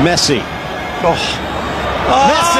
Messi. Oh. Messi.